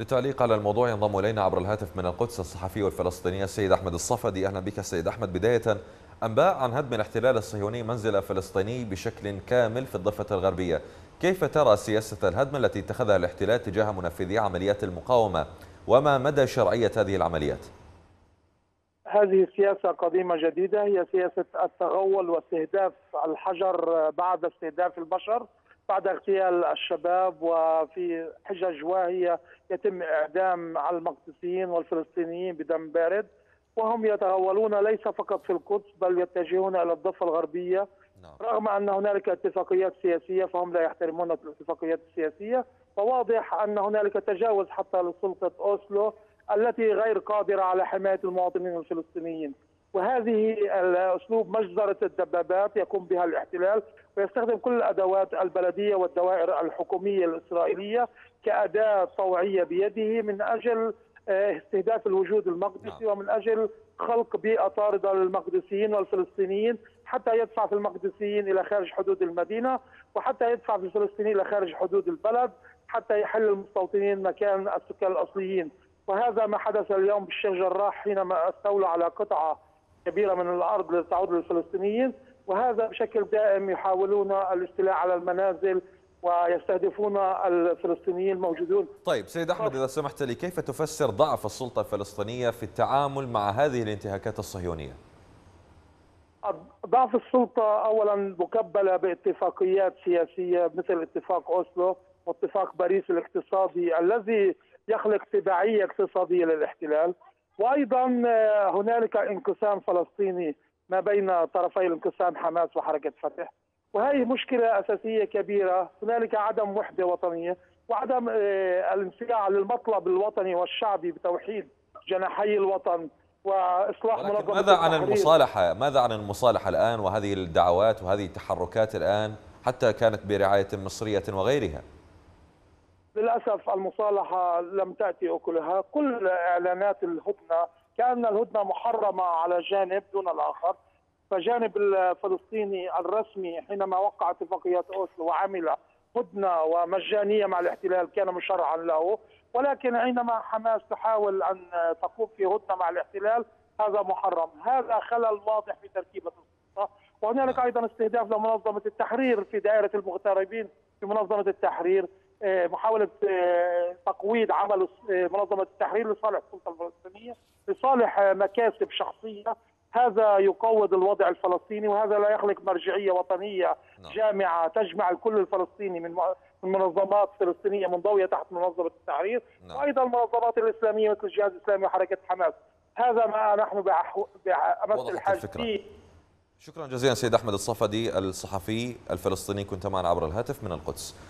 للتعليق على الموضوع ينضم إلينا عبر الهاتف من القدس الصحفي والفلسطيني السيد أحمد الصفدي. أهلا بك سيد أحمد. بداية أنباء عن هدم الاحتلال الصهيوني منزل فلسطيني بشكل كامل في الضفة الغربية. كيف ترى سياسة الهدم التي اتخذها الاحتلال تجاه منفذي عمليات المقاومة؟ وما مدى شرعية هذه العمليات؟ هذه سياسة قديمة جديدة. هي سياسة التغول واستهداف الحجر بعد استهداف البشر. بعد اغتيال الشباب وفي حجج واهية يتم إعدام المقدسيين والفلسطينيين بدم بارد وهم يتغولون ليس فقط في القدس بل يتجهون إلى الضفة الغربية. رغم أن هنالك اتفاقيات سياسية فهم لا يحترمون الاتفاقيات السياسية. وواضح أن هنالك تجاوز حتى لسلطة أوسلو التي غير قادرة على حماية المواطنين الفلسطينيين. وهذه الأسلوب مجزرة الدبابات يقوم بها الاحتلال ويستخدم كل الأدوات البلدية والدوائر الحكومية الإسرائيلية كأداة طوعية بيده من أجل استهداف الوجود المقدسي ومن أجل خلق بيئه طارده للمقدسيين والفلسطينيين حتى يدفع في المقدسيين إلى خارج حدود المدينة وحتى يدفع في الفلسطينيين إلى خارج حدود البلد حتى يحل المستوطنين مكان السكان الأصليين. وهذا ما حدث اليوم بالشيخ جراح حينما استولى على قطعة كبيرة من الأرض لتعود للفلسطينيين وهذا بشكل دائم يحاولون الاستيلاء على المنازل ويستهدفون الفلسطينيين الموجودون طيب سيد أحمد إذا سمحت لي كيف تفسر ضعف السلطة الفلسطينية في التعامل مع هذه الانتهاكات الصهيونية؟ ضعف السلطة اولا مكبله باتفاقيات سياسية مثل اتفاق أوسلو واتفاق باريس الاقتصادي الذي يخلق تبعيه اقتصادية للاحتلال وأيضا هنالك انقسام فلسطيني ما بين طرفي الانقسام حماس وحركة فتح. وهي مشكلة أساسية كبيرة. هنالك عدم وحدة وطنية وعدم الانصياع للمطلب الوطني والشعبي بتوحيد جناحي الوطن وإصلاح منظمة ماذا عن المصالحة؟ ماذا عن المصالحة الآن وهذه الدعوات وهذه التحركات الآن حتى كانت برعاية مصرية وغيرها؟ للأسف المصالحة لم تأتي أكلها. كل إعلانات الهدنة كأن الهدنة محرمة على جانب دون الآخر. فجانب الفلسطيني الرسمي حينما وقع اتفاقيات أوسلو وعمل هدنة ومجانية مع الاحتلال كان مشرعا له. ولكن حينما حماس تحاول أن تقوم في هدنة مع الاحتلال هذا محرم. هذا خلل واضح في تركيبة السلطه وهنالك أيضا استهداف لمنظمة التحرير في دائرة المغتربين في منظمة التحرير. محاولة تقويض عمل منظمة التحرير لصالح السلطة الفلسطينية لصالح مكاسب شخصية. هذا يقوض الوضع الفلسطيني وهذا لا يخلق مرجعية وطنية جامعة تجمع الكل الفلسطيني من منظمات فلسطينية منضوية تحت منظمة التحرير وأيضا المنظمات الإسلامية مثل الجهاد الإسلامي وحركة حماس. هذا ما نحن بأمس الحاج فيه شكرا جزيلا سيد أحمد الصفدي الصحفي الفلسطيني. كنت معنا عبر الهاتف من القدس.